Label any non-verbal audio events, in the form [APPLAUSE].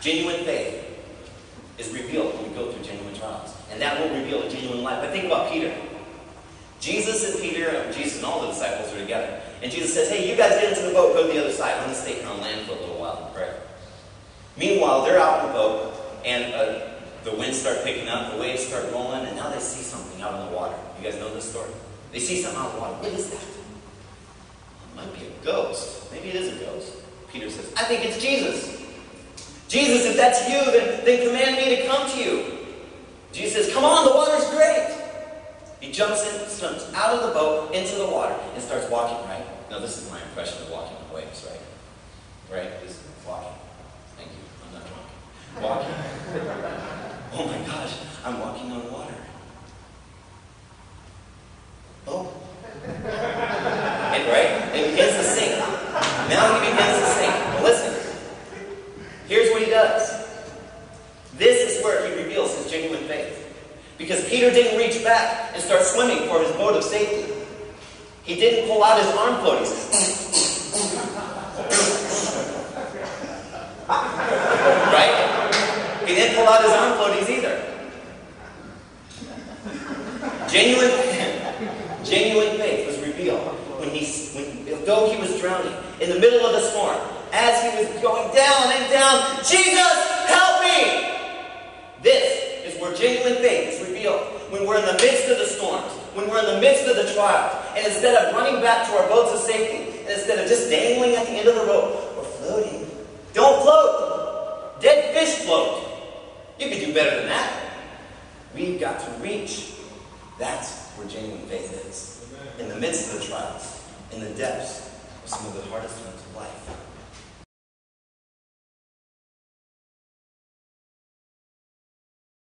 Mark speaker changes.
Speaker 1: Genuine faith is revealed when we go through genuine trials. And that will reveal a genuine life. But think about Peter. Jesus and Peter, Jesus and all the disciples are together. And Jesus says, hey, you guys get into the boat, go to the other side. I'm going to stay here on land for a little while and pray. Meanwhile, they're out in the boat, and uh, the winds start picking up, the waves start rolling, and now they see something out in the water. You guys know this story? They see something out in the water. What is that? It might be a ghost. Maybe it is a ghost. Peter says, I think it's Jesus. Jesus, if that's you, then, then command me to come to you. Jesus says, Come on, the water's great. He jumps in, swims out of the boat into the water, and starts walking, right? Now, this is my impression of walking on waves, right? Right? This is walking. Thank you. I'm not walking. Walking. [LAUGHS] Oh my gosh, I'm walking on water. Oh. [LAUGHS] And right? It begins to sink. Now he begins to sink. But listen, here's what he does. This is where genuine faith. Because Peter didn't reach back and start swimming for his boat of safety. He didn't pull out his arm floaties. right? He didn't pull out his arm floaties either. Genuine, [LAUGHS] genuine faith was revealed when he, when, though he was drowning, in the middle of the storm, as he was going down and down, Jesus, help me! This is where genuine faith is revealed. When we're in the midst of the storms, when we're in the midst of the trials, and instead of running back to our boats of safety, and instead of just dangling at the end of the rope, we're floating. Don't float. Dead fish float. You could do better than that. We've got to reach. That's where genuine faith is. In the midst of the trials, in the depths of some of the hardest times of life.